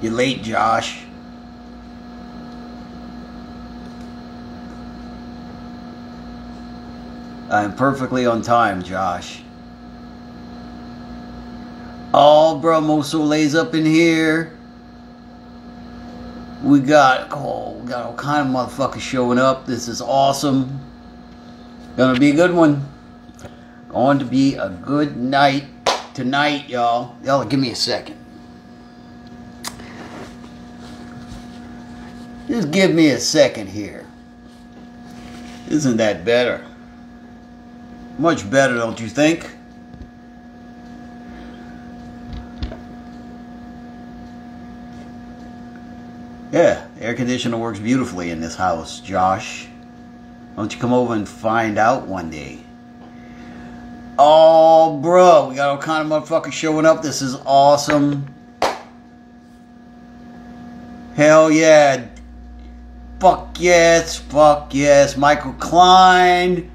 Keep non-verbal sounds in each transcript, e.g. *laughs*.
You're late, Josh. I'm perfectly on time, Josh. Oh, bro, Moso lays up in here. We got, oh, we got all kind of motherfuckers showing up. This is awesome. Gonna be a good one. Going to be a good night tonight, y'all. Y'all, give me a second. Just give me a second here. Isn't that better? Much better, don't you think? Yeah, air conditioner works beautifully in this house, Josh. Why don't you come over and find out one day? Oh, bro, we got all kind of motherfuckers showing up. This is awesome. Hell yeah. Fuck yes, fuck yes. Michael Klein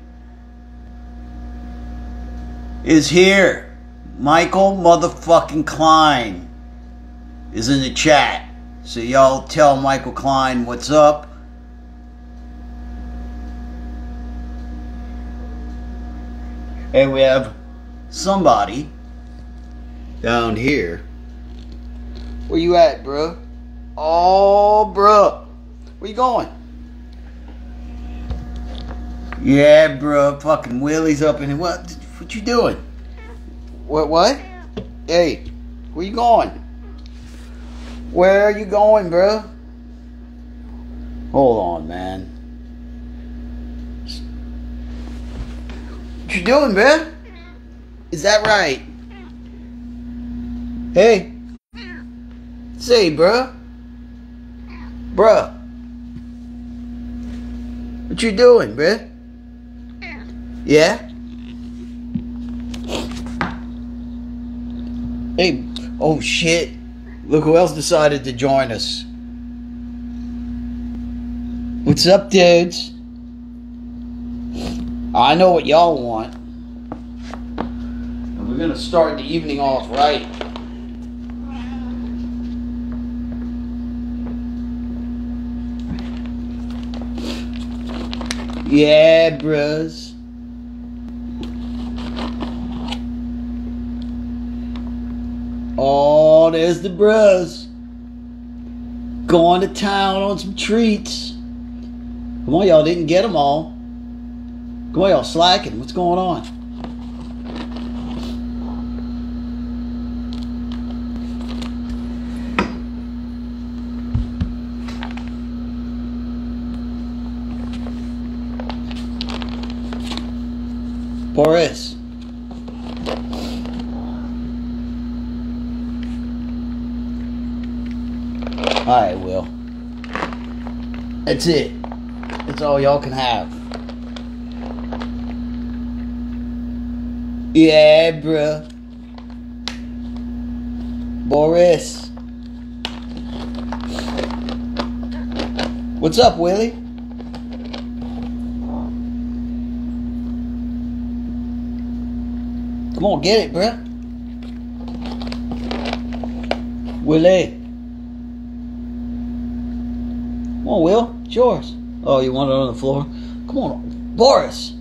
is here. Michael motherfucking Klein is in the chat. So y'all tell Michael Klein what's up. And we have somebody down here. Where you at, bro? Oh, bro. Where you going? Yeah, bro. Fucking Willie's up in here. What? What you doing? What? What? Hey, where you going? Where are you going, bro? Hold on, man. What you doing, bro? Is that right? Hey. Say, bro. Bruh. What you doing, bruh? Yeah? Hey, oh shit. Look who else decided to join us. What's up, dudes? I know what y'all want. And we're gonna start the evening off right. Yeah, bros. Oh, there's the bros. Going to town on some treats. Come on, y'all didn't get them all. Come on, y'all slacking. What's going on? Boris. Alright, Will. That's it. That's all y'all can have. Yeah, bruh. Boris. What's up, Willie? Come on, get it, bruh. Willie. Come on, Will. It's yours. Oh, you want it on the floor? Come on, Boris.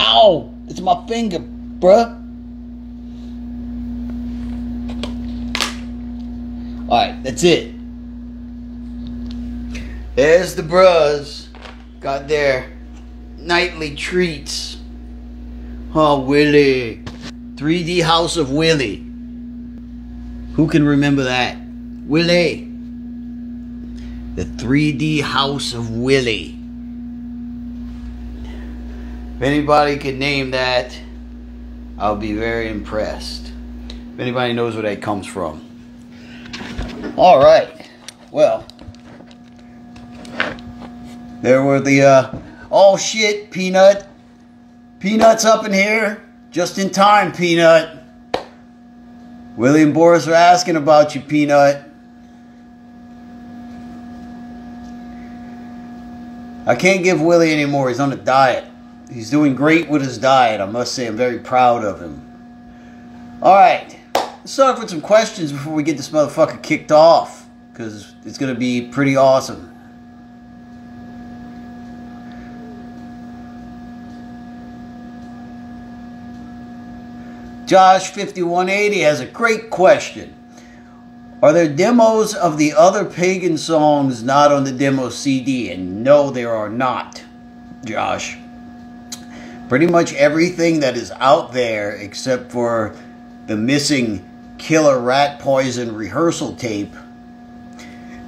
Ow! It's my finger, bruh. Alright, that's it. There's the bros. Got their nightly treats. Oh, Willie. 3D House of Willie. Who can remember that? Willie. The 3D House of Willie. If anybody could name that, I'll be very impressed. If anybody knows where that comes from. All right. Well, there were the, uh, oh shit, Peanut. Peanut's up in here. Just in time, Peanut. Willie and Boris are asking about you, Peanut. I can't give Willie anymore. He's on a diet. he's doing great with his diet. I must say, I'm very proud of him. All right, let's start with some questions before we get this motherfucker kicked off, because it's gonna be pretty awesome. Josh5180 has a great question. Are there demos of the other pagan songs not on the demo CD? And no, there are not, Josh. Pretty much everything that is out there, except for the missing Killer Rat Poison rehearsal tape,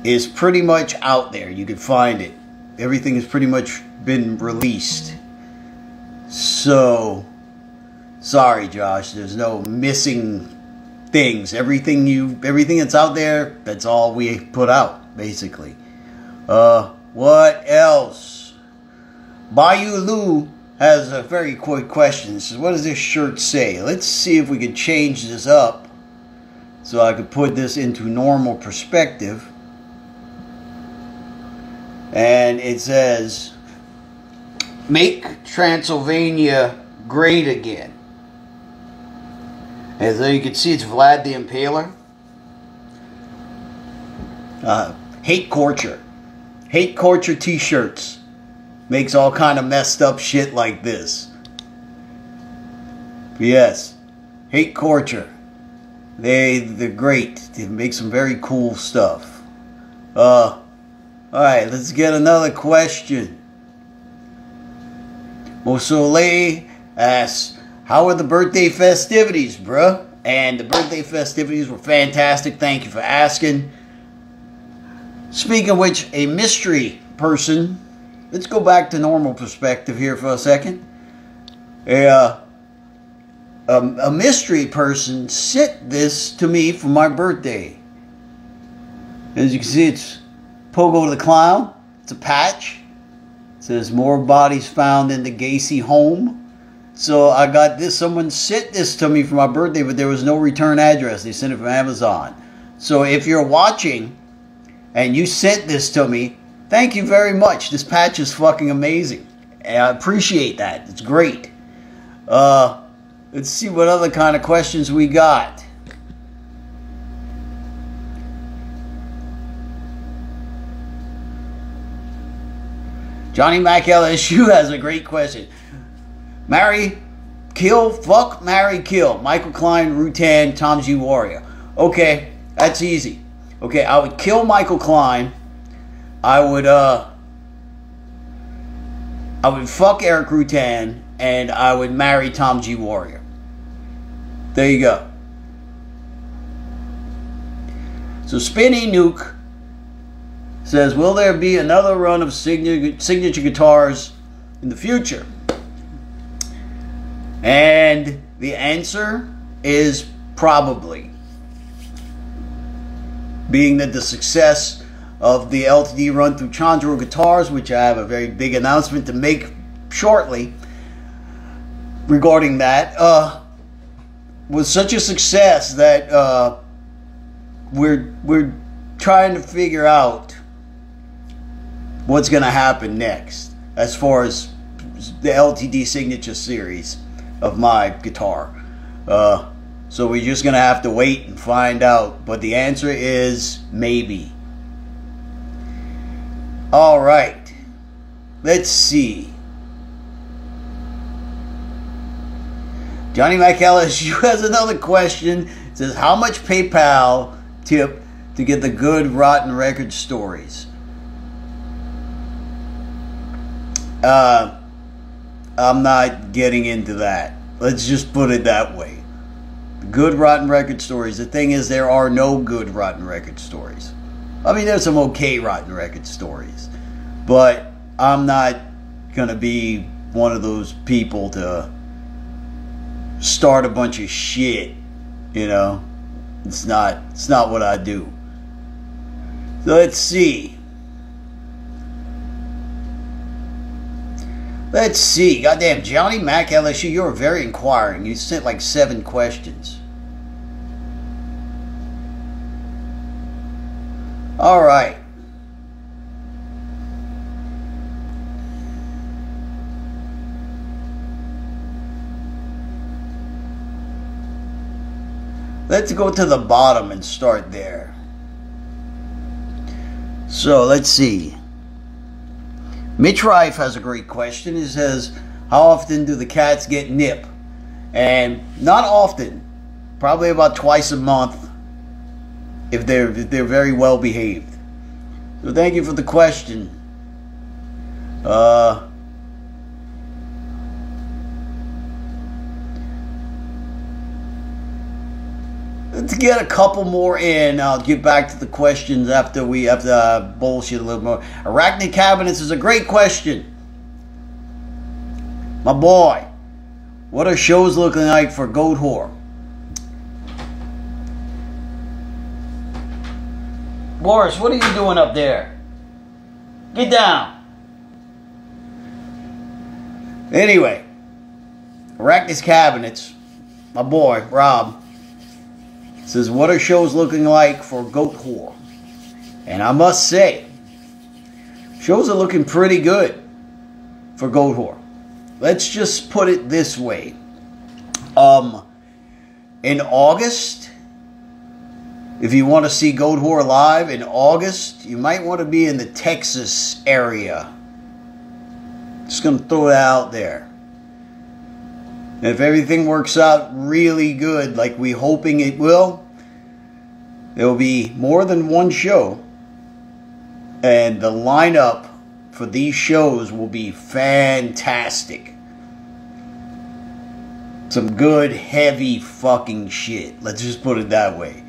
is pretty much out there. You can find it. Everything has pretty much been released. So, sorry, Josh, there's no missing things. Everything you, everything that's out there, that's all we put out, basically. Uh, what else? Bayou has a very quick question. Says, "What does this shirt say?" Let's see if we can change this up, so I could put this into normal perspective. And it says, "Make Transylvania great again." As though you can see, it's Vlad the Impaler. Uh, hate culture. Hate culture t-shirts. Makes all kind of messed up shit like this. yes. Hate culture. They, they're great. They make some very cool stuff. Uh, alright, let's get another question. Mosoleil asks, how were the birthday festivities, bruh? And the birthday festivities were fantastic. Thank you for asking. Speaking of which, a mystery person. Let's go back to normal perspective here for a second. A, uh, a, a mystery person sent this to me for my birthday. As you can see, it's Pogo the Clown. It's a patch. It says more bodies found in the Gacy home. So I got this. Someone sent this to me for my birthday, but there was no return address. They sent it from Amazon. So if you're watching and you sent this to me, thank you very much. This patch is fucking amazing. And I appreciate that. It's great. Uh, let's see what other kind of questions we got. Johnny Mac LSU *laughs* has a great question. Marry, kill, fuck, marry, kill. Michael Klein, Rutan, Tom G. Warrior. Okay, that's easy. Okay, I would kill Michael Klein. I would, uh, I would fuck Erik Rutan, and I would marry Tom G. Warrior. There you go. So Spinny Nuke says, will there be another run of signature, signature guitars in the future? And the answer is probably. Being that the success of the LTD run through Chandro Guitars, which I have a very big announcement to make shortly regarding that, uh, was such a success that uh, we're we're trying to figure out what's going to happen next as far as the LTD signature series of my guitar. Uh, so we're just going to have to wait and find out. But the answer is maybe. All right. Let's see. Johnny Mac LSU, *laughs* has another question. It says, how much PayPal tip to get the good rotten record stories? Uh, I'm not getting into that. Let's just put it that way. Good rotten record stories. The thing is, there are no good rotten record stories. I mean, there's some okay rotten record stories, but I'm not gonna be one of those people to start a bunch of shit. You know, it's not. It's not what I do. Let's see. Let's see. Goddamn, Johnny Mack, LSU, you were very inquiring. You sent like seven questions. All right. Let's go to the bottom and start there. So let's see. Mitch Rife has a great question. He says, How often do the cats get nip? And not often. Probably about twice a month if they're if they're very well behaved. So thank you for the question. Uh to get a couple more in, I'll get back to the questions after we have to uh, bullshit a little more. Arachne cabinets is a great question. My boy, what are shows looking like for Goatwhore? Boris, what are you doing up there? Get down. Anyway, Arachnid cabinets, my boy, Rob says, What are shows looking like for Goatwhore? And I must say, shows are looking pretty good for Goatwhore. Let's just put it this way. Um, in August, if you want to see Goatwhore live in August, you might want to be in the Texas area. Just going to throw it out there. If everything works out really good, like we're hoping it will, there will be more than one show. And the lineup for these shows will be fantastic. Some good, heavy fucking shit. Let's just put it that way.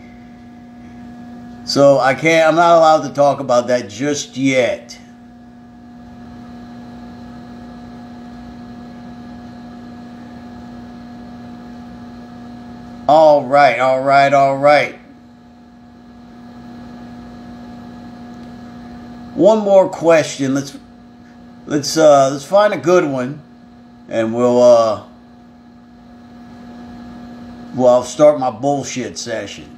So I can't, I'm not allowed to talk about that just yet. All right, all right, all right. One more question. Let's let's uh let's find a good one and we'll uh well I'll start my bullshit session.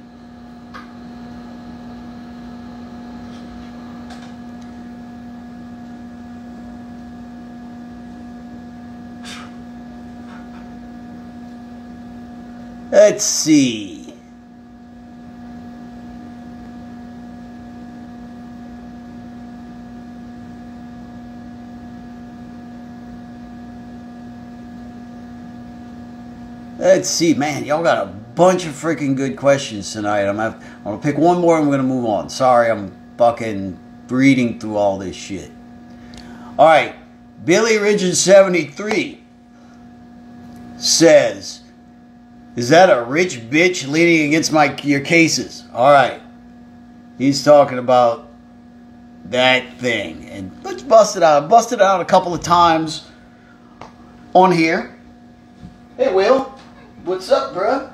Let's see. Let's see, man. Y'all got a bunch of freaking good questions tonight. I'm gonna, I'm gonna pick one more. and I'm gonna move on. Sorry, I'm fucking reading through all this shit. All right, Billy Ridgen 73 says. Is that a rich bitch leaning against my your cases? All right. He's talking about that thing. And let's bust it out. I busted it out a couple of times on here. Hey, Will. What's up, bruh?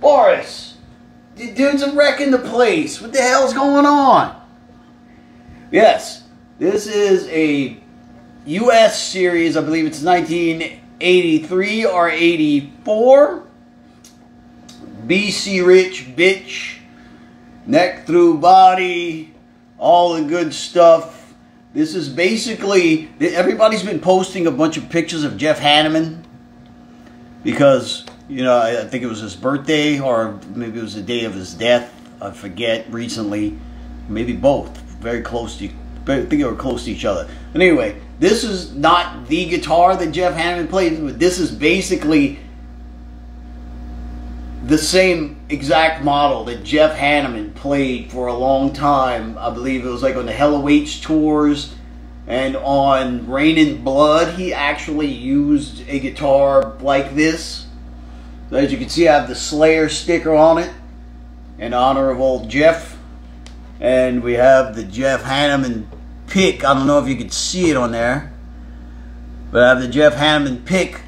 Boris. Dude's a wrecking the place. What the hell's going on? Yes. This is a U.S. series. I believe it's 19... 83 or 84. BC Rich Bitch. Neck through body. All the good stuff. This is basically, everybody's been posting a bunch of pictures of Jeff Hanneman. Because, you know, I think it was his birthday or maybe it was the day of his death. I forget recently. Maybe both. Very close to, I think they were close to each other. But anyway, this is not the guitar that Jeff Hanneman played, but this is basically the same exact model that Jeff Hanneman played for a long time. I believe it was like on the Hell Awaits tours and on Reign in Blood, he actually used a guitar like this. As you can see, I have the Slayer sticker on it in honor of old Jeff. And we have the Jeff Hanneman pick. I don't know if you can see it on there. But I have the Jeff Hanneman pick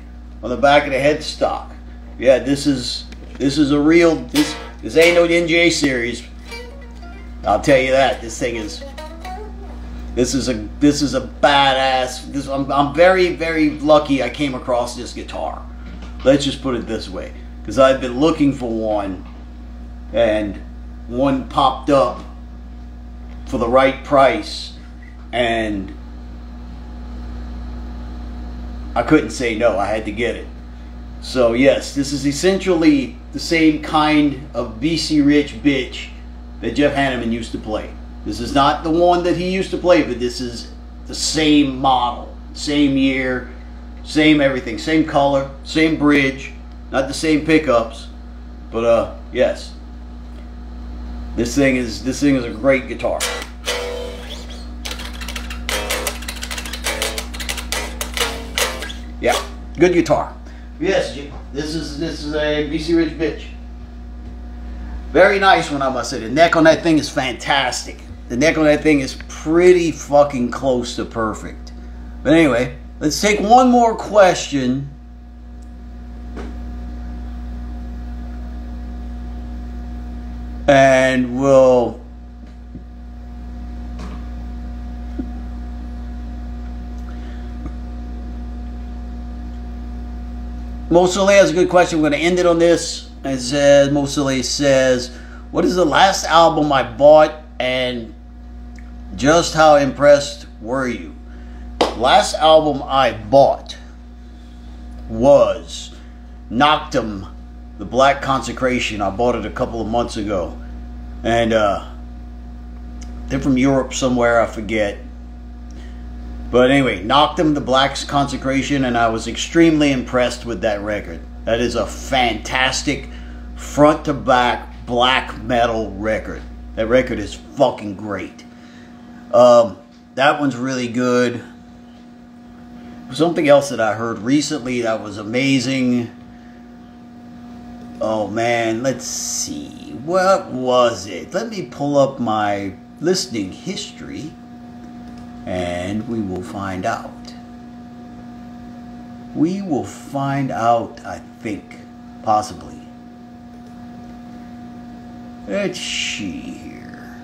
on the back of the headstock. Yeah, this is this is a real this this ain't no NJ series. I'll tell you that. This thing is this is a this is a badass. This I'm I'm very very lucky I came across this guitar. Let's just put it this way, because I've been looking for one, and one popped up for the right price and I couldn't say no. I had to get it. So yes, this is essentially the same kind of BC Rich bitch that Jeff Hanneman used to play. This is not the one that he used to play, but this is the same model, same year, same everything, same color, same bridge, not the same pickups, but uh, yes. This thing is this thing is a great guitar. Yeah, good guitar. Yes, this is this is a BC Rich bitch. Very nice one, I must say. The neck on that thing is fantastic. The neck on that thing is pretty fucking close to perfect. But anyway, let's take one more question. And we'll Mosulay has a good question. We're going to end it on this. It says, Mosulay says, What is the last album I bought and just how impressed were you? Last album I bought was Noctum, The Black Consecration. I bought it a couple of months ago. And uh, they're from Europe somewhere, I forget. But anyway, knocked Noctum, The Black's Consecration, and I was extremely impressed with that record. That is a fantastic front to back black metal record. That record is fucking great. Um, that one's really good. Something else that I heard recently that was amazing. Oh man, let's see. What was it? Let me pull up my listening history and we will find out. We will find out, I think, possibly. Let's see here.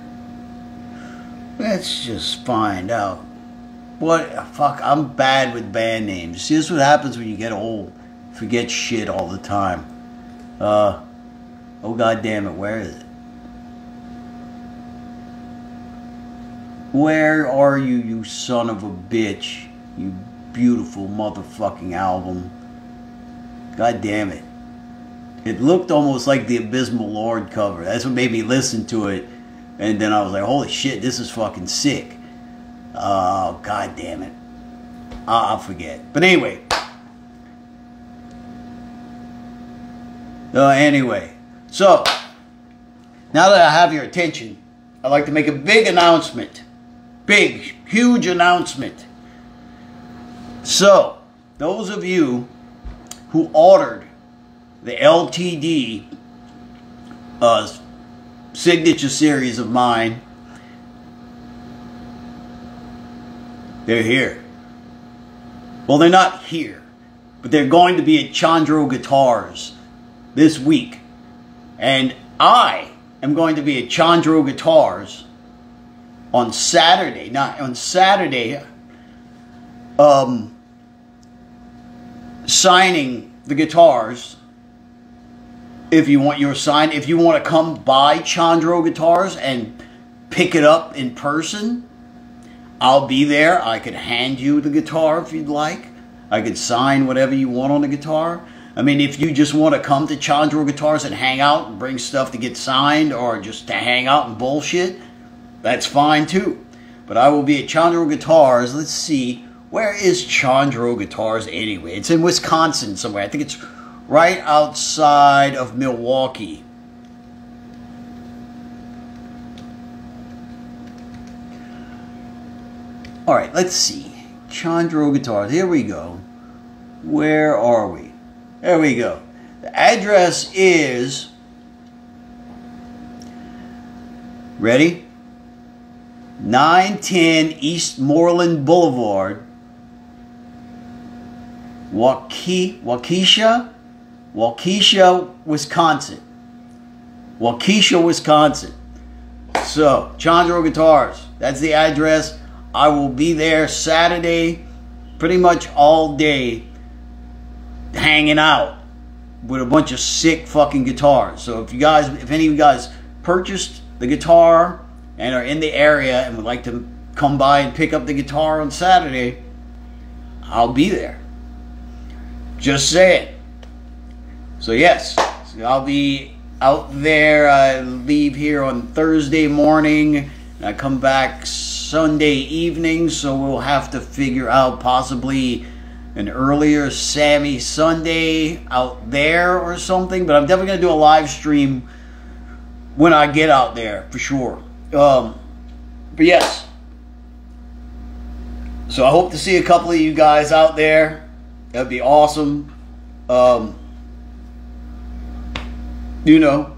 Let's just find out. What fuck? I'm bad with band names. See, this is what happens when you get old. Forget shit all the time. Uh, oh god damn it, where is it? Where are you, you son of a bitch? You beautiful motherfucking album. God damn it. It looked almost like the Abysmal Lord cover. That's what made me listen to it. And then I was like, holy shit, this is fucking sick. Oh, god damn it. I'll forget. But anyway. Uh, anyway. So, now that I have your attention, I'd like to make a big announcement big, huge announcement. So, those of you who ordered the LTD uh, signature series of mine, they're here. Well, they're not here, but they're going to be at Chandro Guitars this week. And I am going to be at Chandro Guitars on Saturday, not on Saturday, um, signing the guitars. If you want your sign, if you want to come by Chandro Guitars and pick it up in person, I'll be there. I could hand you the guitar if you'd like. I could sign whatever you want on the guitar. I mean, if you just want to come to Chandro Guitars and hang out and bring stuff to get signed or just to hang out and bullshit, that's fine too. But I will be at Chandro Guitars. Let's see. Where is Chandro Guitars anyway? It's in Wisconsin somewhere. I think it's right outside of Milwaukee. All right, let's see. Chandro Guitars. Here we go. Where are we? There we go. The address is. Ready? 910 East Moreland Boulevard, Waukesha, Waukesha, Wisconsin. Waukesha, Wisconsin. So, Chandro Guitars, that's the address. I will be there Saturday, pretty much all day, hanging out with a bunch of sick fucking guitars. So if you guys, if any of you guys purchased the guitar and are in the area and would like to come by and pick up the guitar on Saturday, I'll be there. Just say it. So yes, So I'll be out there. I leave here on Thursday morning. And I come back Sunday evening, so we'll have to figure out possibly an earlier Sammy Sunday out there or something. But I'm definitely going to do a live stream when I get out there for sure. Um, but yes. So I hope to see a couple of you guys out there. That'd be awesome. Um, you know,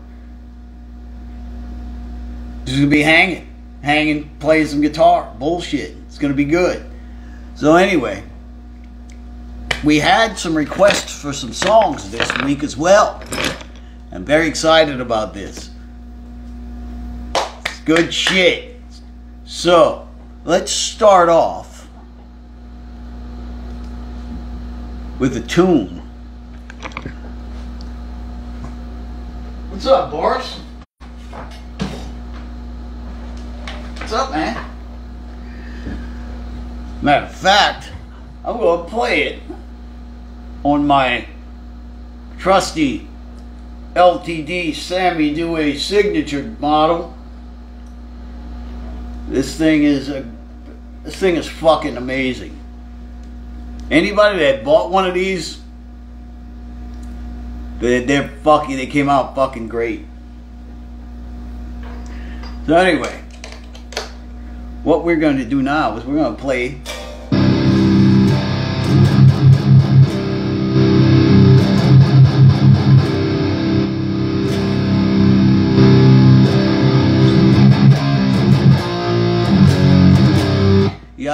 just gonna be hanging, hanging, playing some guitar. Bullshit. It's gonna be good. So anyway, we had some requests for some songs this week as well. I'm very excited about this. Good shit. So let's start off with a tune. What's up, Boris? What's up, man? Matter of fact, I'm gonna play it on my trusty LTD Sammy Duet signature model. This thing is a this thing is fucking amazing. Anybody that bought one of these, they, they're fucking. They came out fucking great. So anyway, what we're going to do now is we're going to play.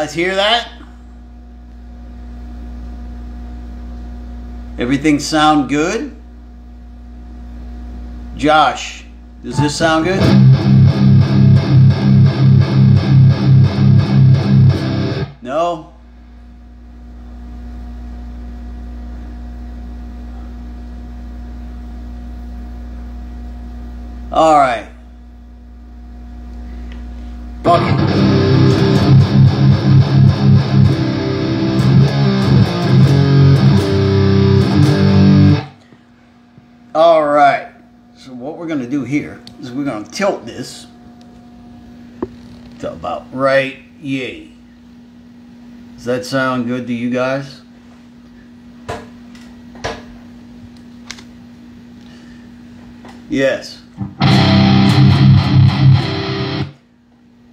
Guys hear that? Everything sound good? Josh, does this sound good? No? All right. Tilt this to about right yay. Does that sound good to you guys? Yes.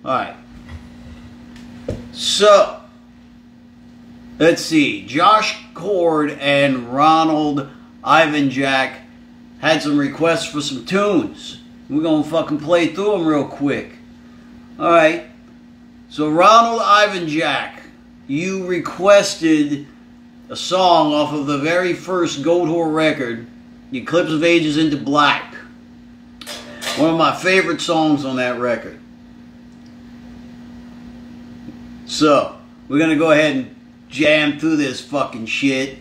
All right. So, let's see. Josh Cord and Ronald Ivan Jack had some requests for some tunes. We're gonna fucking play through them real quick. All right. So Ronald Ivan Jack, you requested a song off of the very first Goatwhore record, "The Eclipse of Ages into Black." One of my favorite songs on that record. So we're gonna go ahead and jam through this fucking shit.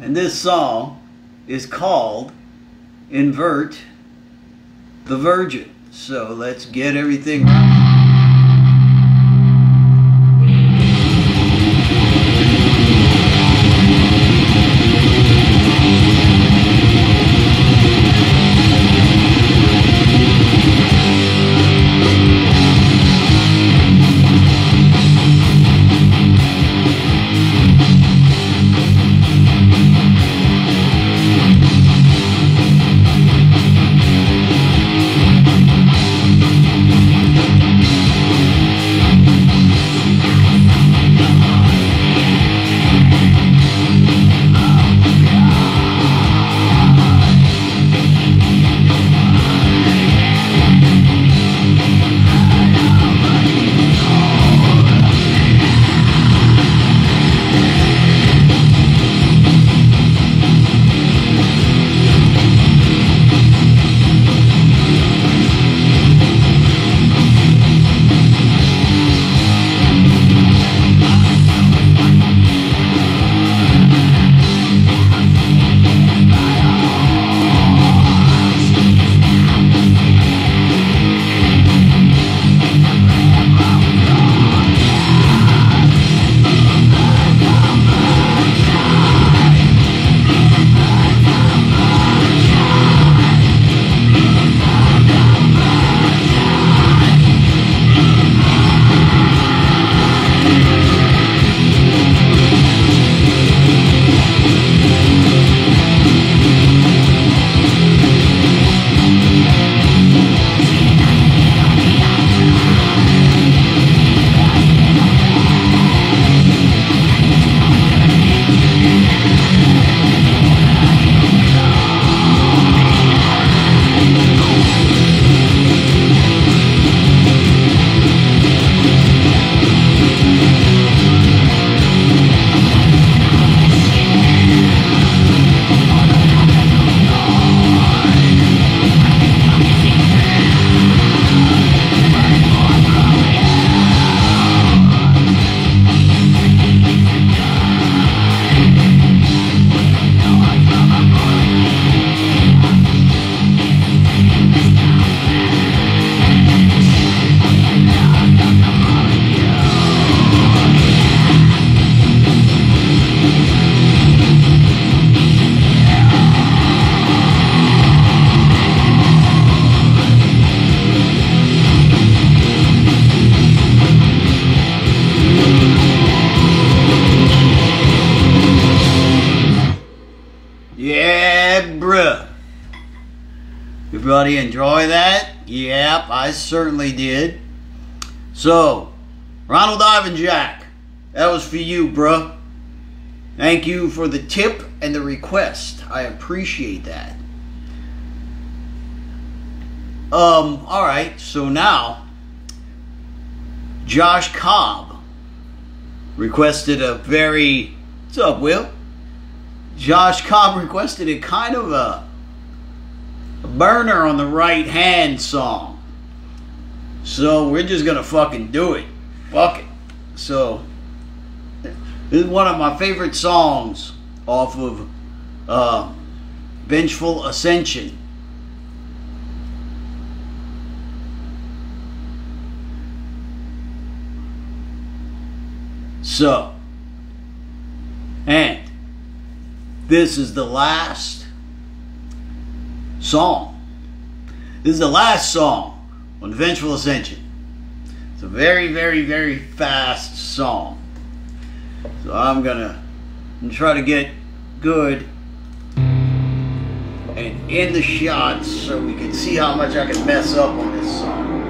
And this song is called invert the virgin. So let's get everything right. Enjoy that? Yep, I certainly did. So, Ronald Ivan Jack, that was for you, bruh. Thank you for the tip and the request. I appreciate that. Um, alright, so now Josh Cobb requested a very What's up, Will? Josh Cobb requested a kind of a burner on the right hand song. So we're just gonna fucking do it. Fuck it. So this is one of my favorite songs off of uh, Vengeful Ascension. So, and this is the last song. This is the last song on Vengeful Ascension. It's a very, very, very fast song. So I'm gonna, try to get good and in the shots so we can see how much I can mess up on this song.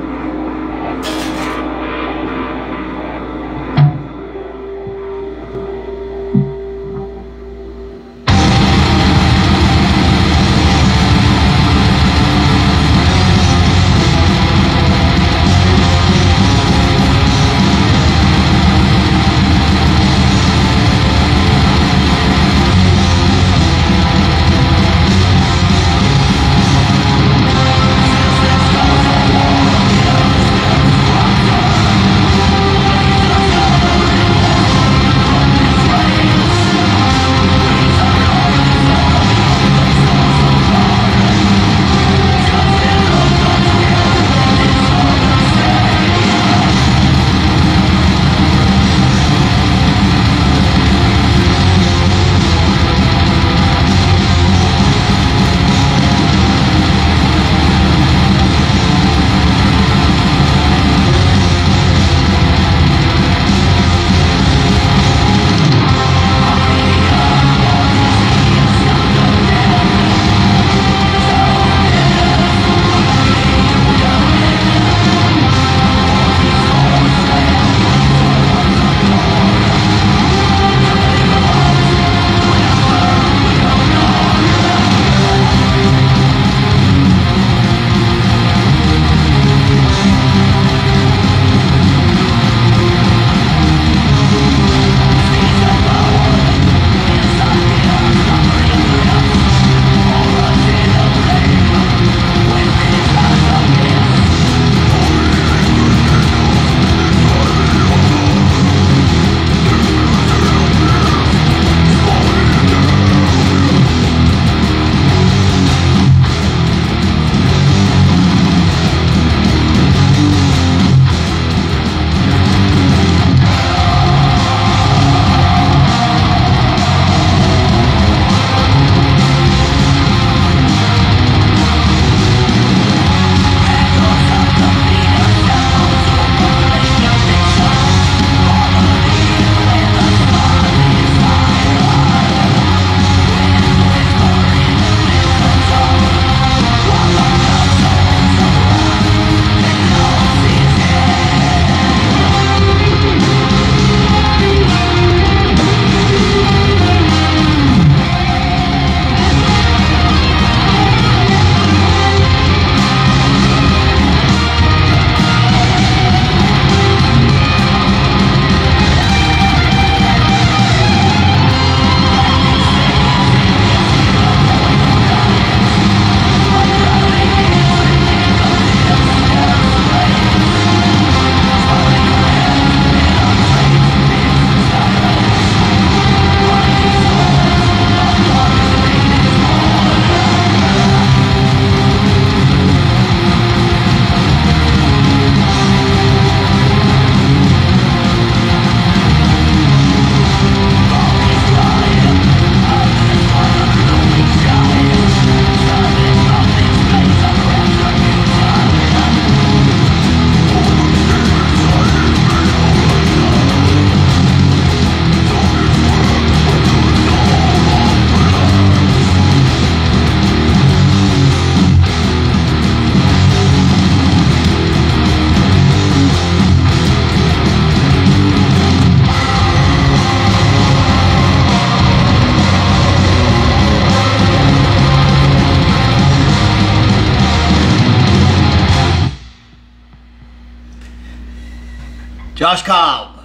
Josh Cobb,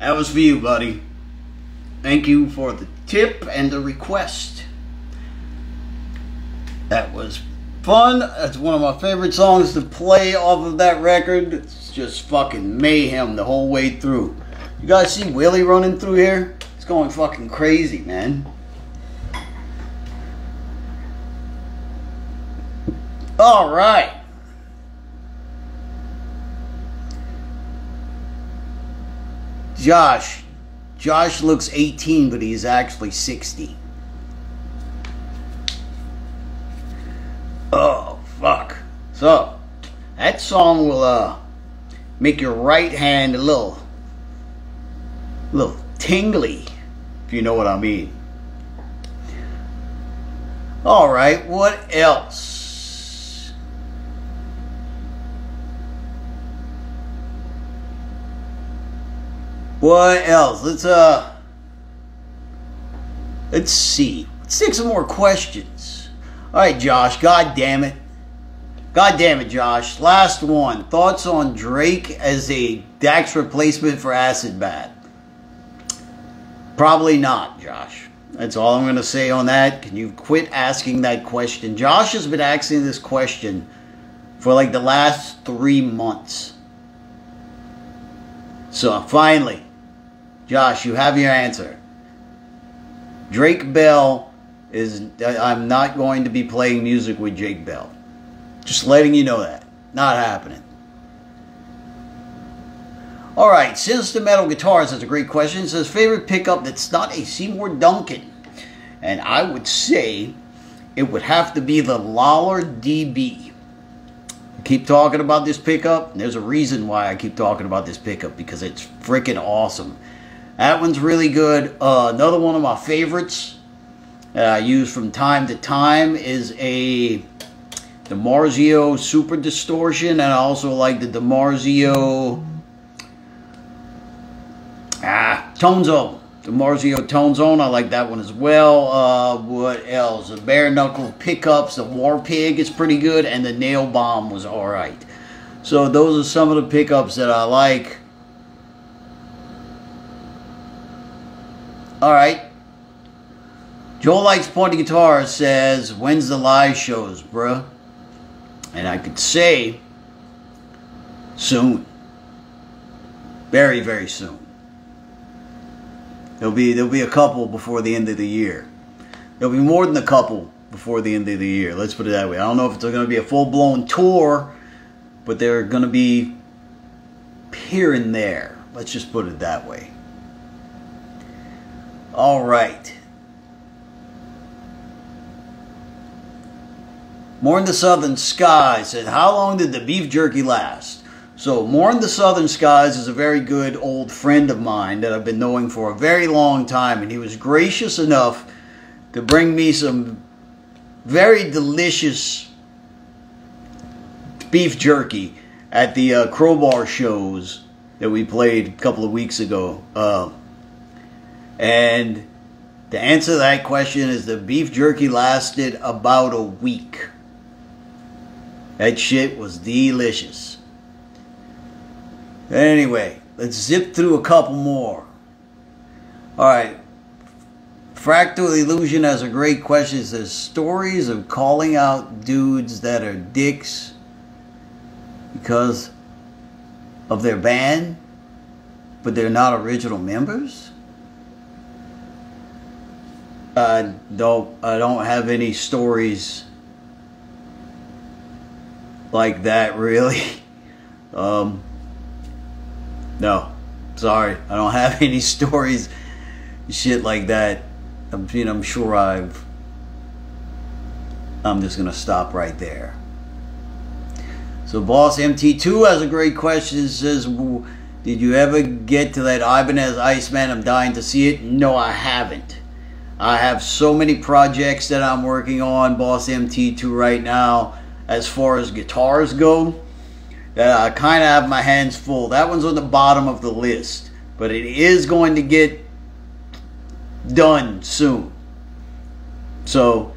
that was for you, buddy. Thank you for the tip and the request. That was fun. That's one of my favorite songs to play off of that record. It's just fucking mayhem the whole way through. You guys see Willie running through here? It's going fucking crazy, man. All right. Josh. Josh looks 18, but he's actually 60. Oh, fuck. So, that song will uh, make your right hand a little, a little tingly, if you know what I mean. All right, what else? What else? Let's uh Let's see. Let's take some more questions. All right, Josh. God damn it. God damn it, Josh. Last one. Thoughts on Drake as a Dax replacement for Acid Bath? Probably not, Josh. That's all I'm going to say on that. Can you quit asking that question? Josh has been asking this question for like the last three months. So finally, Josh, you have your answer. Drake Bell is. I'm not going to be playing music with Jake Bell. Just letting you know that. Not happening. All right, Sinister Metal Guitars That's a great question. It says, favorite pickup that's not a Seymour Duncan? And I would say it would have to be the Lawler DB. I keep talking about this pickup. There's a reason why I keep talking about this pickup because it's freaking awesome. That one's really good. Uh, another one of my favorites that I use from time to time is a DiMarzio Super Distortion, and I also like the DiMarzio ah, Tone Zone. DiMarzio Tone Zone, I like that one as well. Uh, what else? The Bare Knuckle Pickups, the War Pig is pretty good, and the Nail Bomb was alright. So those are some of the pickups that I like. Alright. Joel Likes Pointy Guitar says, when's the live shows, bruh? And I could say, soon. Very, very soon. There'll be there'll be a couple before the end of the year. There'll be more than a couple before the end of the year. Let's put it that way. I don't know if it's going to be a full blown tour, but they're going to be here and there. Let's just put it that way. All right. More in the Southern Skies said, How long did the beef jerky last? So, More in the Southern Skies is a very good old friend of mine that I've been knowing for a very long time, and he was gracious enough to bring me some very delicious beef jerky at the uh, Crowbar shows that we played a couple of weeks ago. Uh, and the answer to that question is the beef jerky lasted about a week. That shit was delicious. Anyway, let's zip through a couple more. Alright. Fractal Illusion has a great question. It says stories of calling out dudes that are dicks because of their band, but they're not original members? I don't I don't have any stories like that *laughs* really. Um, no, sorry, I don't have *laughs* any stories, shit like that. I'm, you know, I'm sure I've. I'm just gonna stop right there. So, Boss MT2 has a great question. It says, "Did you ever get to that Ibanez Iceman? I'm dying to see it." No, I haven't. I have so many projects that I'm working on, Boss MT2 right now, as far as guitars go, that I kind of have my hands full. That one's on the bottom of the list, but it is going to get done soon. So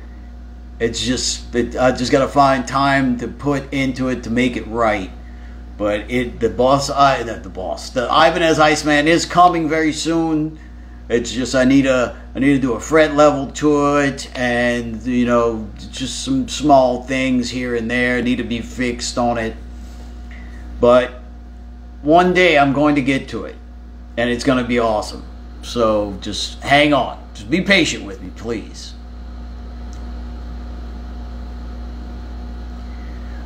it's just, it, I just got to find time to put into it to make it right. But it the boss I the, the boss the Ibanez Iceman is coming very soon. It's just I need a I need to do a fret level to it, and you know just some small things here and there need to be fixed on it. But one day I'm going to get to it, and it's going to be awesome. So just hang on, just be patient with me, please.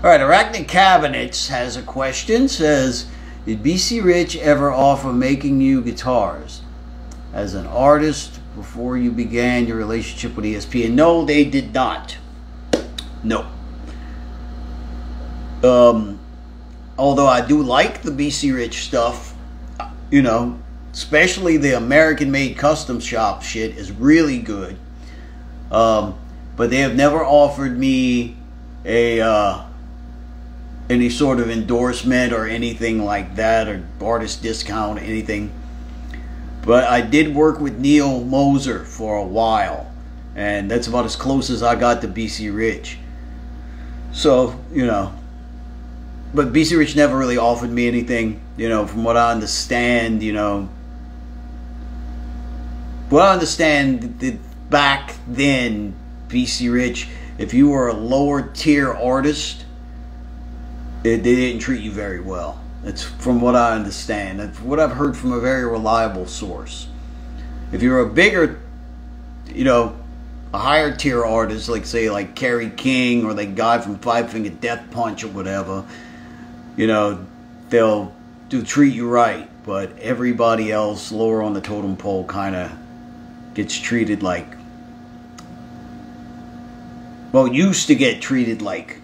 All right, Arachnid Cabinets has a question. Says, did BC Rich ever offer making you guitars as an artist before you began your relationship with ESP? And no, they did not. No. Um, although I do like the BC Rich stuff, you know, especially the American-made custom shop shit is really good. Um, but they have never offered me a uh, any sort of endorsement or anything like that or artist discount or anything. But I did work with Neal Moser for a while, and that's about as close as I got to BC Rich. So, you know, but BC Rich never really offered me anything, you know, from what I understand, you know. What I understand, that back then, BC Rich, if you were a lower tier artist, they, they didn't treat you very well. That's from what I understand. That's what I've heard from a very reliable source. If you're a bigger, you know, a higher tier artist, like say like Kerry King or the guy from Five Finger Death Punch or whatever, you know, they'll do treat you right. But everybody else lower on the totem pole kind of gets treated like, well, used to get treated like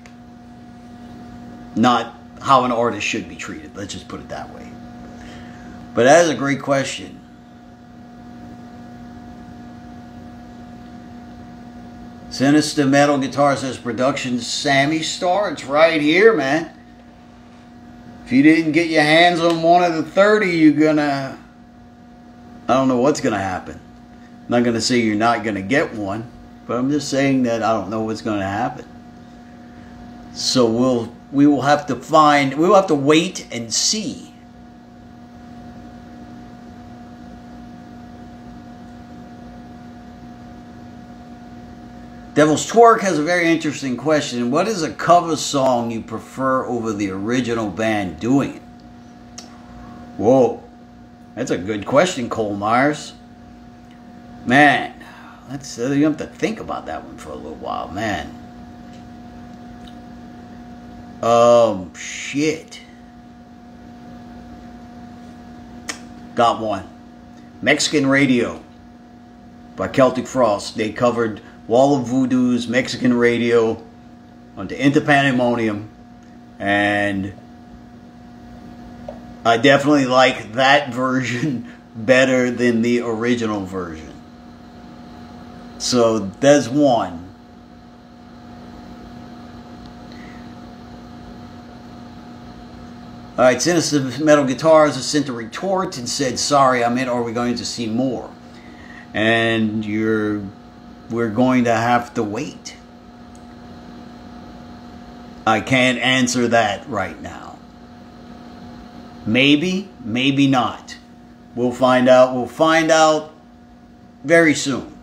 not how an artist should be treated. Let's just put it that way. But that is a great question. Sinister Metal Guitar says production Sammy starts right here, man. If you didn't get your hands on one of the 30, you're gonna. I don't know what's gonna happen. I'm not gonna say you're not gonna get one, but I'm just saying that I don't know what's gonna happen. So we'll we will have to find, we will have to wait and see. Devil's Twerk has a very interesting question. What is a cover song you prefer over the original band doing it? Whoa, that's a good question, Cole Myers. Man, let's uh, you have to think about that one for a little while, man. Um, shit. Got one. Mexican Radio by Celtic Frost. They covered Wall of Voodoo's Mexican Radio onto Into Pandemonium. And I definitely like that *laughs* version better than the original version. So there's one. All right, Sinister Metal Guitars sent a retort and said, sorry, I meant, are we going to see more? And you're, we're going to have to wait. I can't answer that right now. Maybe, maybe not. We'll find out. We'll find out very soon.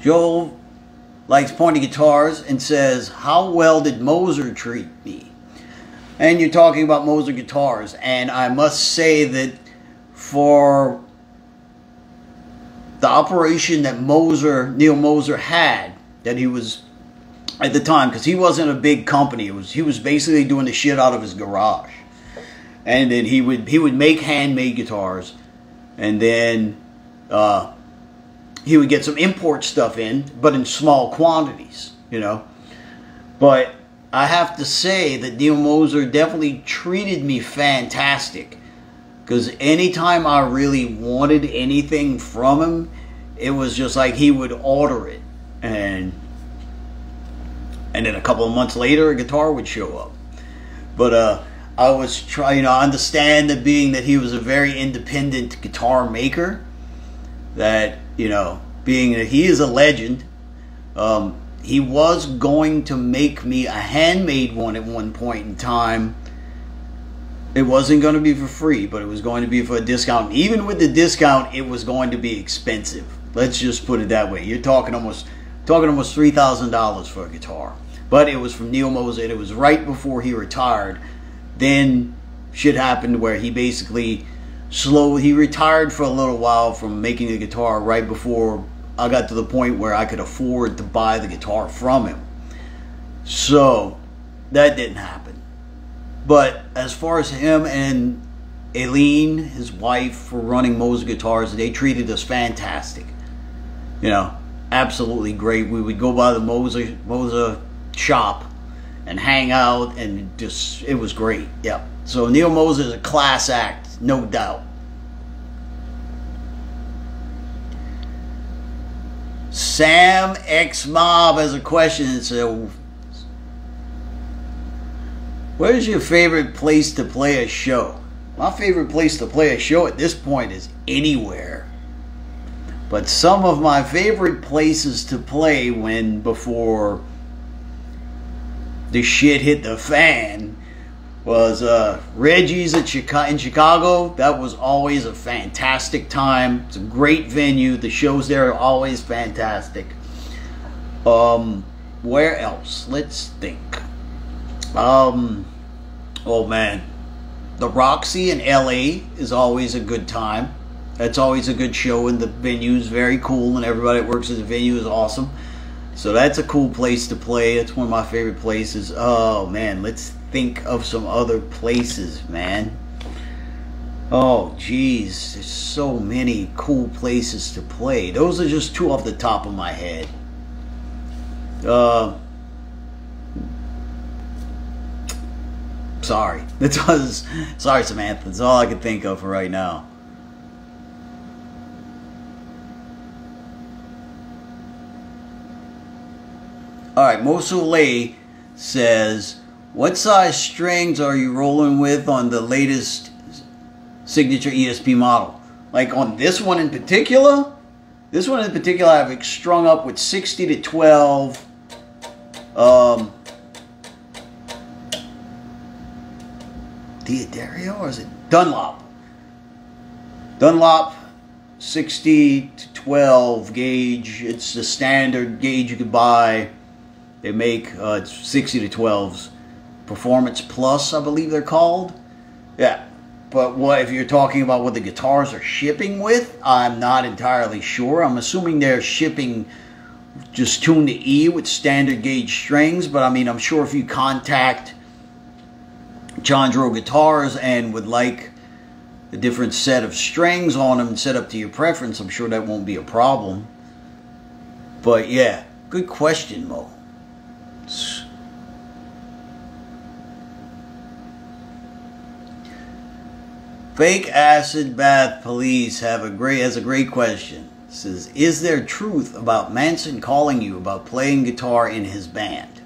Joel likes pointy guitars and says, How well did Moser treat me? And you're talking about Moser guitars. And I must say that for the operation that Moser, Neal Moser had, that he was at the time, because he wasn't a big company. It was he was basically doing the shit out of his garage. And then he would he would make handmade guitars and then uh, he would get some import stuff in, but in small quantities, you know. But I have to say that Neal Moser definitely treated me fantastic. Because anytime I really wanted anything from him, it was just like he would order it. And and then a couple of months later, a guitar would show up. But uh, I was trying, you know, understand that being that he was a very independent guitar maker, that you know, being that he is a legend, um, he was going to make me a handmade one at one point in time. It wasn't going to be for free, but it was going to be for a discount. Even with the discount, it was going to be expensive. Let's just put it that way. You're talking almost talking almost three thousand dollars for a guitar. But it was from Neal Moser, and it was right before he retired. Then shit happened where he basically slow he retired for a little while from making the guitar right before I got to the point where I could afford to buy the guitar from him. So that didn't happen. But as far as him and Aileen, his wife, for running Moser Guitars, they treated us fantastic. You know, absolutely great. We would go by the Moser Moser uh, shop and hang out, and just it was great. Yep. So Neal Moser is a class act, no doubt. Sam X Mob has a question. It said, Where's your favorite place to play a show? My favorite place to play a show at this point is anywhere. But some of my favorite places to play when before the shit hit the fan was uh, Reggie's at Chicago, in Chicago. That was always a fantastic time. It's a great venue. The shows there are always fantastic. Um, where else? Let's think. Um, oh man, the Roxy in LA is always a good time. That's always a good show, and the venue is very cool, and everybody that works at the venue is awesome. So that's a cool place to play. It's one of my favorite places. Oh man, let's think of some other places, man. Oh geez, there's so many cool places to play. Those are just two off the top of my head. Uh, sorry. *laughs* That was sorry, Samantha. That's all I can think of for right now. All right, Mosul says, "What size strings are you rolling with on the latest signature ESP model? Like on this one in particular? This one in particular, I have strung up with 60 to 12." Um, D'Addario or is it Dunlop? Dunlop 60 to 12 gauge. It's the standard gauge you could buy. They make uh, 60 to 12s. Performance Plus, I believe they're called. Yeah. But what if you're talking about what the guitars are shipping with? I'm not entirely sure. I'm assuming they're shipping just tuned to E with standard gauge strings. But I mean, I'm sure if you contact Chandro Guitars and would like a different set of strings on them set up to your preference, I'm sure that won't be a problem. But yeah, good question, Mo. Fake acid bath police have a great has a great question. It says, is there truth about Manson calling you about playing guitar in his band?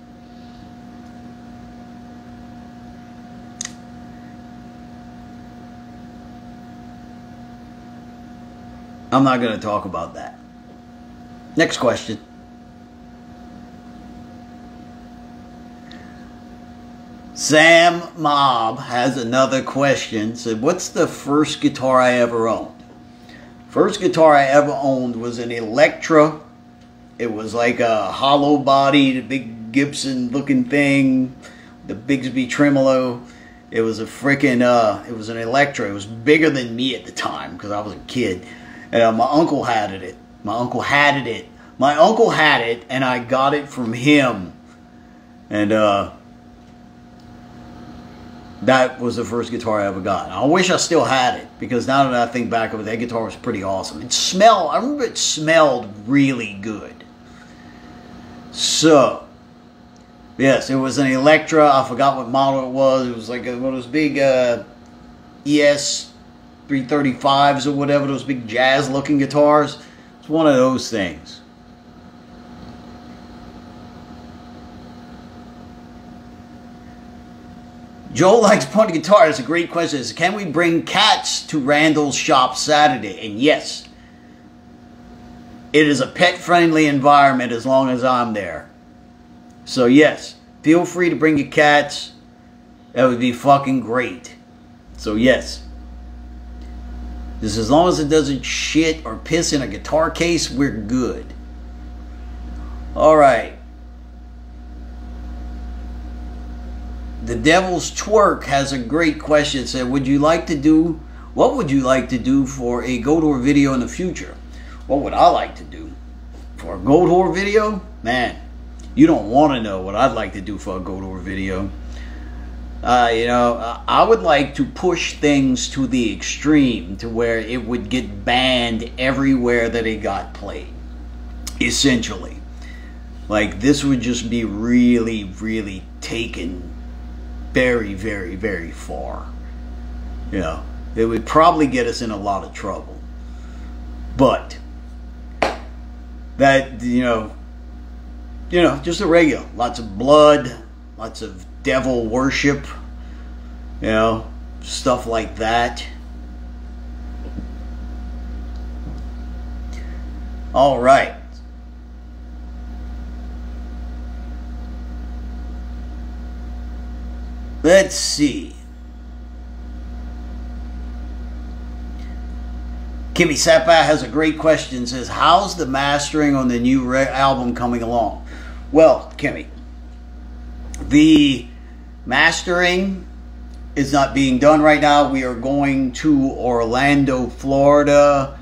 I'm not going to talk about that. Next question. Sam Mob has another question. Said, what's the first guitar I ever owned? First guitar I ever owned was an Electra. It was like a hollow body, the big Gibson looking thing, the Bigsby tremolo. It was a freaking, uh, it was an Electra. It was bigger than me at the time because I was a kid. And uh, my uncle had it. My uncle had it. My uncle had it, and I got it from him. And, uh, that was the first guitar I ever got. I wish I still had it because now that I think back of it, that guitar was pretty awesome. It smelled, I remember it smelled really good. So, yes, it was an Electra. I forgot what model it was. It was like one of those big uh, ES 335s or whatever, those big jazz looking guitars. It's one of those things. Joel likes playing guitar. That's a great question. Is can we bring cats to Randall's shop Saturday? And yes, it is a pet friendly environment as long as I'm there. So yes, feel free to bring your cats. That would be fucking great. So yes. Just as long as it doesn't shit or piss in a guitar case, we're good. Alright. The Devil's Twerk has a great question. It said, would you like to do, what would you like to do for a Goatwhore video in the future? What would I like to do? For a Goatwhore video? Man, you don't want to know what I'd like to do for a Goatwhore video. Uh, you know, I would like to push things to the extreme to where it would get banned everywhere that it got played. Essentially. Like, this would just be really, really taken very, very, very far. You know, it would probably get us in a lot of trouble. But, that, you know, you know, just a regular. Lots of blood, lots of devil worship, you know, stuff like that. All right. Let's see. Kimmy Sapa has a great question. Says, "How's the mastering on the new album coming along?" Well, Kimmy, the mastering is not being done right now. We are going to Orlando, Florida,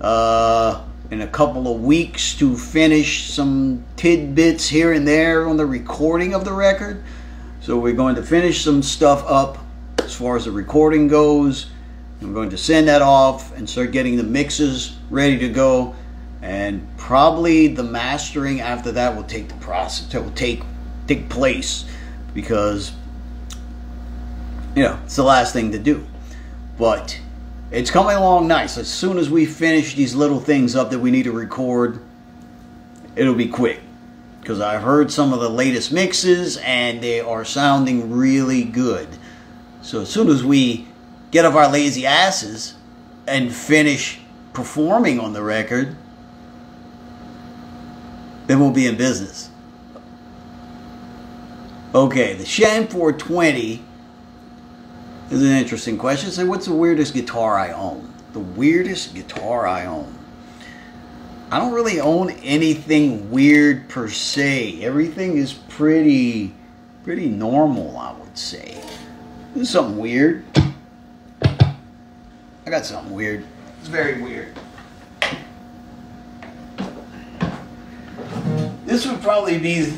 uh, in a couple of weeks to finish some tidbits here and there on the recording of the record. So we're going to finish some stuff up as far as the recording goes. I'm going to send that off and start getting the mixes ready to go. And probably the mastering after that will take the process. It will take take place because you know it's the last thing to do. But it's coming along nice. As soon as we finish these little things up that we need to record, it'll be quick because I've heard some of the latest mixes and they are sounding really good. So as soon as we get off our lazy asses and finish performing on the record, then we'll be in business. Okay, the Shan 420 is an interesting question. So what's the weirdest guitar I own? The weirdest guitar I own. I don't really own anything weird per se. Everything is pretty, pretty normal, I would say. This is something weird. I got something weird. It's very weird. This would probably be.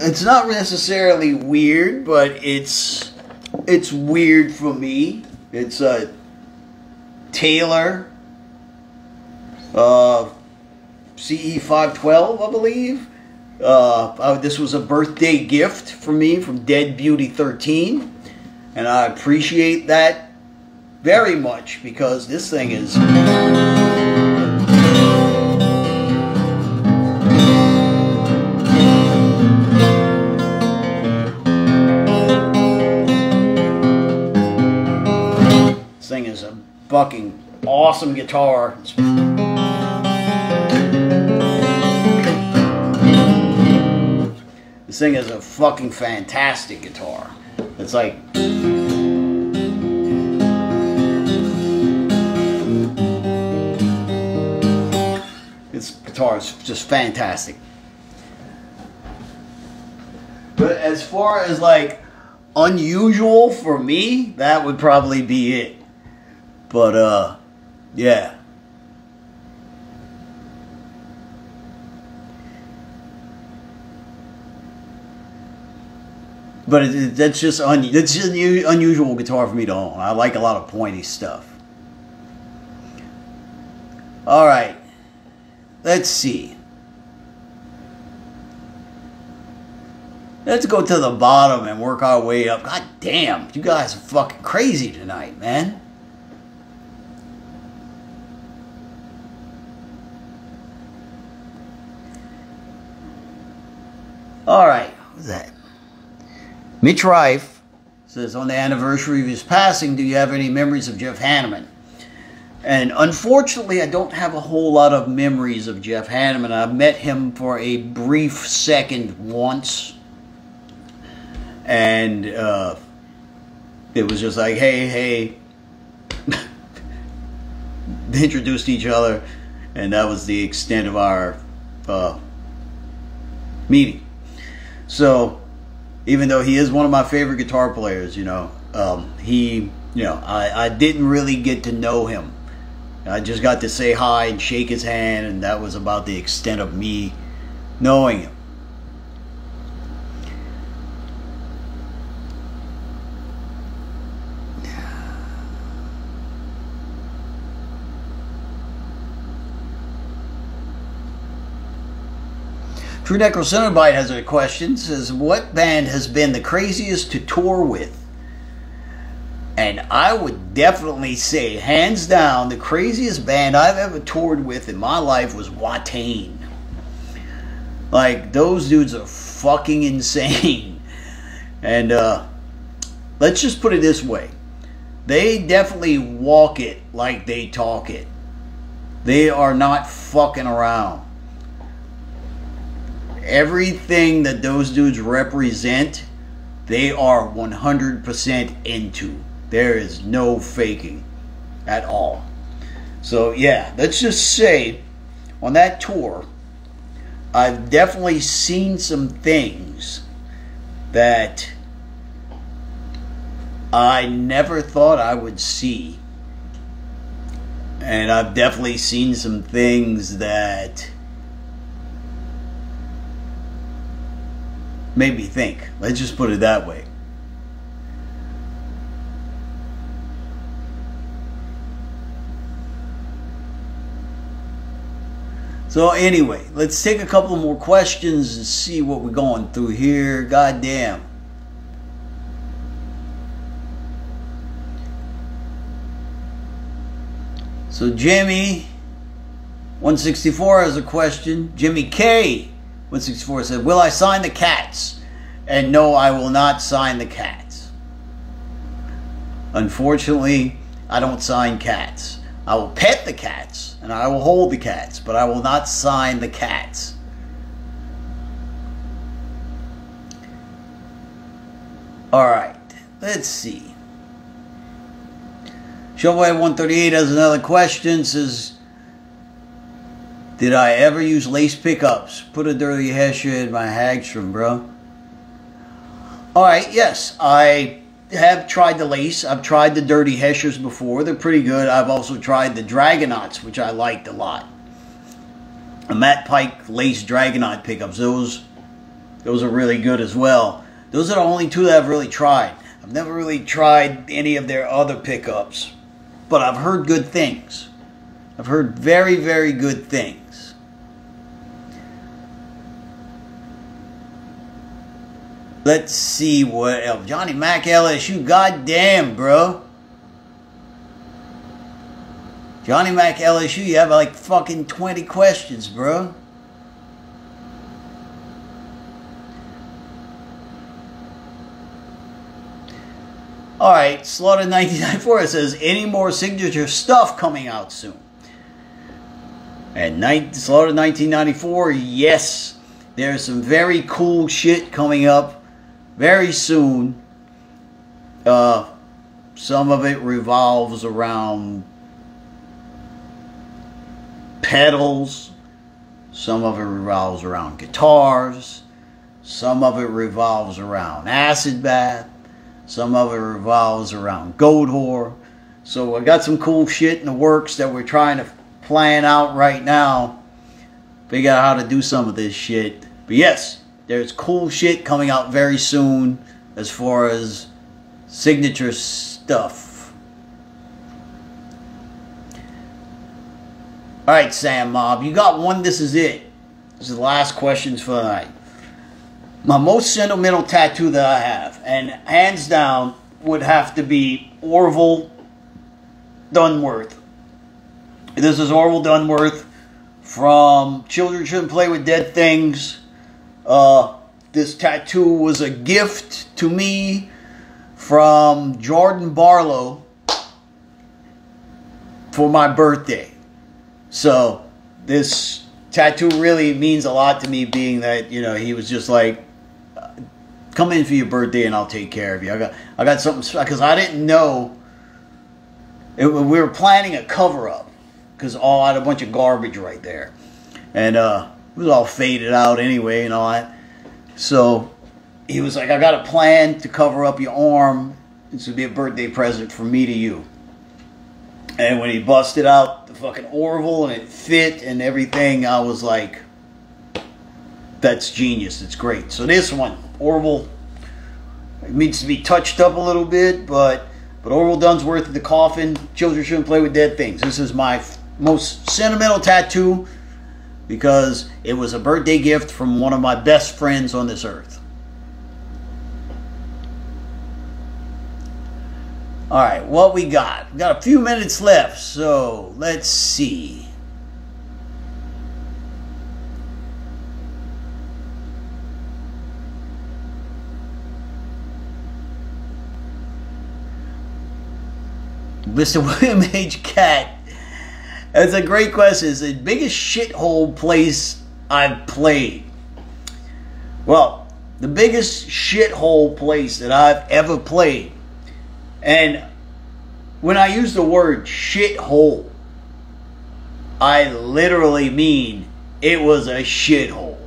It's not necessarily weird, but it's it's weird for me. It's a Taylor. Uh, CE512, I believe. Uh, uh, this was a birthday gift for me from Dead Beauty 13. And I appreciate that very much because this thing is. This thing is a fucking awesome guitar. It's thing is a fucking fantastic guitar. It's like. This guitar is just fantastic. But as far as like unusual for me, that would probably be it. But uh yeah. But it, it, that's just un, that's just an unusual guitar for me to own. I like a lot of pointy stuff. All right, let's see. Let's go to the bottom and work our way up. God damn, you guys are fucking crazy tonight, man. All right, what's that? Mitch Rife says, on the anniversary of his passing, do you have any memories of Jeff Hanneman? And unfortunately, I don't have a whole lot of memories of Jeff Hanneman. I met him for a brief second once. And uh, it was just like, hey, hey. *laughs* they introduced each other, and that was the extent of our uh, meeting. So, even though he is one of my favorite guitar players, you know, um, he, you know, I, I didn't really get to know him. I just got to say hi and shake his hand, and that was about the extent of me knowing him. True Necro Necrocenobite has a question. Says, "What band has been the craziest to tour with?" And I would definitely say, hands down, the craziest band I've ever toured with in my life was Watain. Like those dudes are fucking insane. *laughs* And uh, let's just put it this way: they definitely walk it like they talk it. They are not fucking around everything that those dudes represent, they are 100% into. There is no faking at all. So, yeah, let's just say on that tour, I've definitely seen some things that I never thought I would see. And I've definitely seen some things that made me think. Let's just put it that way. So anyway, let's take a couple more questions and see what we're going through here. God damn. So Jimmy 164 has a question. Jimmy K 164 said, Will I sign the cats? And no, I will not sign the cats. Unfortunately, I don't sign cats. I will pet the cats and I will hold the cats, but I will not sign the cats. All right, let's see. Shovelhead 138 has another question. Says, did I ever use lace pickups? Put a dirty Hesher in my Hagstrom, bro. Alright, yes, I have tried the lace. I've tried the dirty heshers before. They're pretty good. I've also tried the Dragonauts, which I liked a lot. Matt Pike lace Dragonaut pickups. Those, those are really good as well. Those are the only two that I've really tried. I've never really tried any of their other pickups, but I've heard good things. I've heard very, very good things. Let's see what else. Johnny Mac LSU. Goddamn, bro. Johnny Mac LSU, you have like fucking 20 questions, bro. Alright, Slaughter 1994 says, any more signature stuff coming out soon? And night, Slaughter 1994, yes. There's some very cool shit coming up very soon, uh, some of it revolves around pedals, some of it revolves around guitars, some of it revolves around acid bath, some of it revolves around Goatwhore. So I got some cool shit in the works that we're trying to plan out right now. Figure out how to do some of this shit. But yes, there's cool shit coming out very soon as far as signature stuff. Alright, Sam Mob, you got one. This is it. This is the last questions for the night. My most sentimental tattoo that I have, and hands down, would have to be Orville Dunworth. This is Orville Dunworth from Children Shouldn't Play with Dead Things uh, this tattoo was a gift to me from Jordan Barlow. for my birthday. So this tattoo really means a lot to me, being that you know he was just like, "Come in for your birthday, and I'll take care of you." I got I got something because I didn't know. It, we were planning a cover up because all I had a bunch of garbage right there, and uh, it was all faded out anyway and all that. So he was like, "I got a plan to cover up your arm. This would be a birthday present from me to you." And when he busted out the fucking Orville and it fit and everything, I was like, that's genius. It's great. So this one, Orville, it needs to be touched up a little bit, but but Orville Dunworth, the coffin, children shouldn't play with dead things. This is my most sentimental tattoo because it was a birthday gift from one of my best friends on this earth. All right, what we got? We got a few minutes left, so let's see. Mr. *laughs* William H. Cat. That's a great question. It's the biggest shithole place I've played. Well, the biggest shithole place that I've ever played and when I use the word shithole, I literally mean it was a shithole.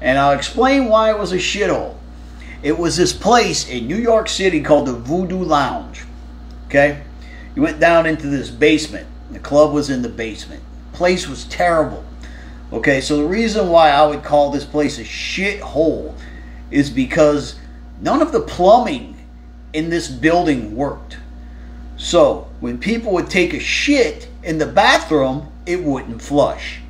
And I'll explain why it was a shithole. It was this place in New York City called the Voodoo Lounge. Okay? You went down into this basement. The club was in the basement. Place was terrible. Okay, so the reason why I would call this place a shithole is because none of the plumbing in this building worked. So when people would take a shit in the bathroom, it wouldn't flush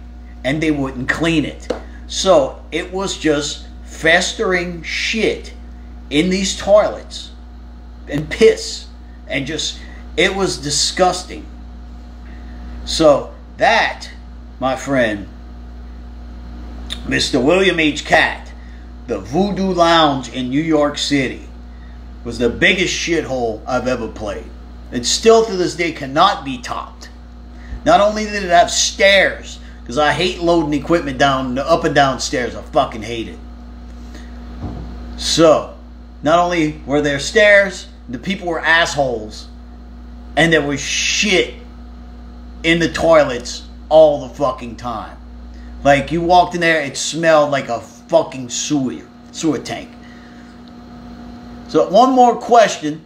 and they wouldn't clean it. So it was just festering shit in these toilets and piss and just, it was disgusting. So that, my friend, Mr. William H. Cat, the Voodoo Lounge in New York City, was the biggest shithole I've ever played. And still to this day cannot be topped. Not only did it have stairs, because I hate loading equipment down up and down stairs. I fucking hate it. So, not only were there stairs, the people were assholes, and there was shit in the toilets all the fucking time. Like you walked in there, it smelled like a fucking sewer sewer tank. So one more question,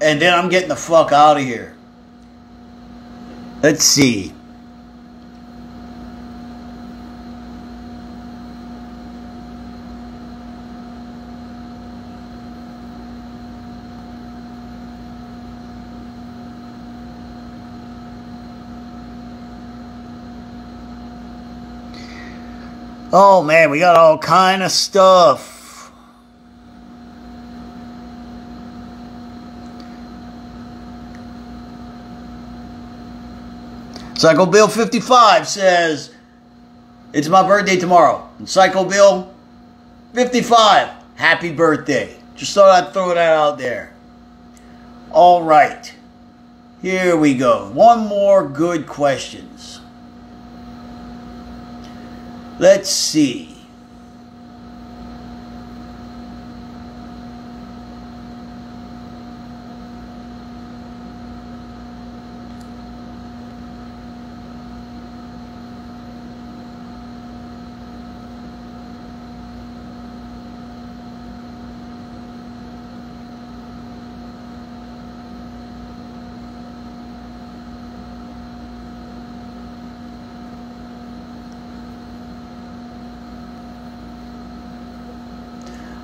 and then I'm getting the fuck out of here. Let's see. Oh man, we got all kind of stuff. Psycho Bill 55 says, It's my birthday tomorrow. And Psycho Bill 55, happy birthday. Just thought I'd throw that out there. All right. Here we go. One more good questions. Let's see.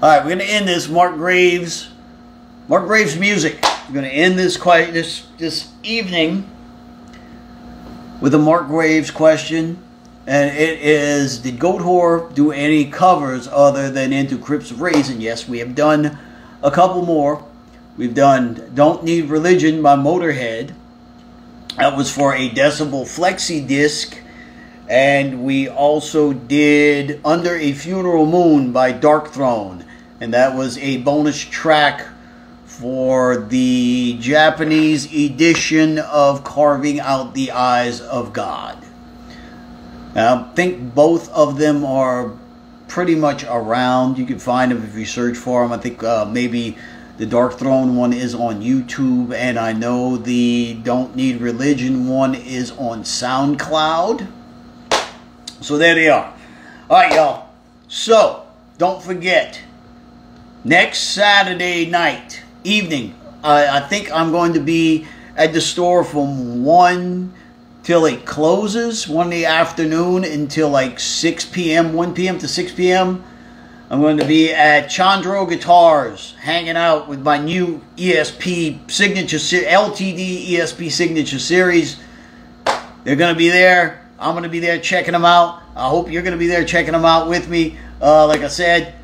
All right, we're going to end this Mark Graves, Mark Graves music. We're going to end this quite this this evening with a Mark Graves question, and it is: Did Goat Goatwhore do any covers other than Into Crypts of Raisin? Yes, we have done a couple more. We've done "Don't Need Religion" by Motorhead. That was for a Decibel Flexi disc. And we also did Under a Funeral Moon by Darkthrone and that was a bonus track for the Japanese edition of Carving Out the Eyes of God. I think both of them are pretty much around. You can find them if you search for them. I think uh, maybe the Darkthrone one is on YouTube, and I know the Don't Need Religion one is on SoundCloud. So there they are. All right, y'all. So don't forget, next Saturday night, evening, uh, I think I'm going to be at the store from 1 till it closes, 1 in the afternoon until like 6 p.m., 1 p.m. to 6 p.m. I'm going to be at Chandro Guitars, hanging out with my new ESP signature, LTD ESP signature series. They're going to be there. I'm going to be there checking them out. I hope you're going to be there checking them out with me. Uh, like I said,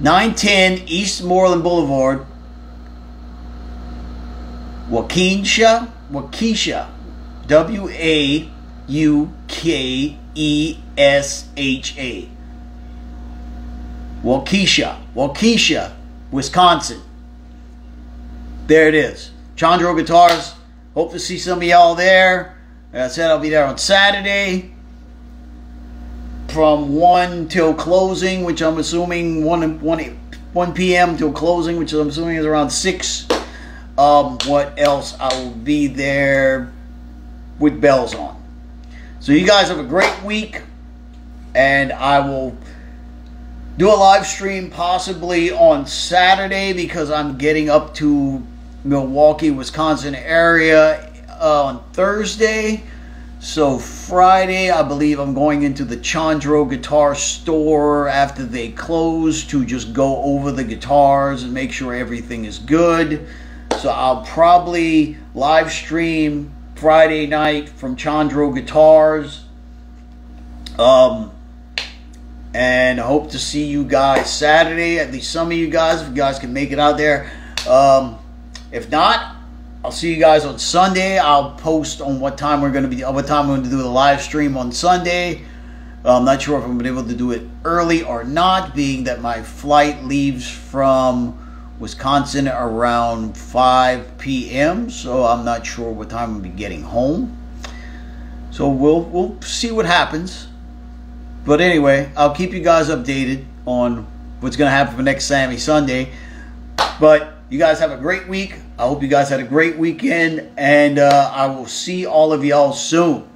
910 East Moreland Boulevard, Waukesha, Waukesha, W A U K E S H A. Waukesha, Waukesha, Wisconsin. There it is. Chandro Guitars. Hope to see some of y'all there. Like I said, I'll be there on Saturday from 1 till closing, which I'm assuming 1, 1, 1 p.m. till closing, which I'm assuming is around 6. Um, what else? I will be there with bells on. So you guys have a great week, and I will do a live stream possibly on Saturday because I'm getting up to Milwaukee, Wisconsin area uh, on Thursday. So Friday, I believe I'm going into the Chandro guitar store after they close to just go over the guitars and make sure everything is good. So I'll probably live stream Friday night from Chandro Guitars. Um, and hope to see you guys Saturday. At least some of you guys, if you guys can make it out there. Um, if not, I'll see you guys on Sunday. I'll post on what time we're going to be, what time we're going to do the live stream on Sunday. I'm not sure if I'm able to do it early or not, being that my flight leaves from Wisconsin around 5 p.m. So I'm not sure what time I'll be getting home. So we'll we'll see what happens. But anyway, I'll keep you guys updated on what's going to happen for next Sammy Sunday. But you guys have a great week. I hope you guys had a great weekend, and uh, I will see all of y'all soon.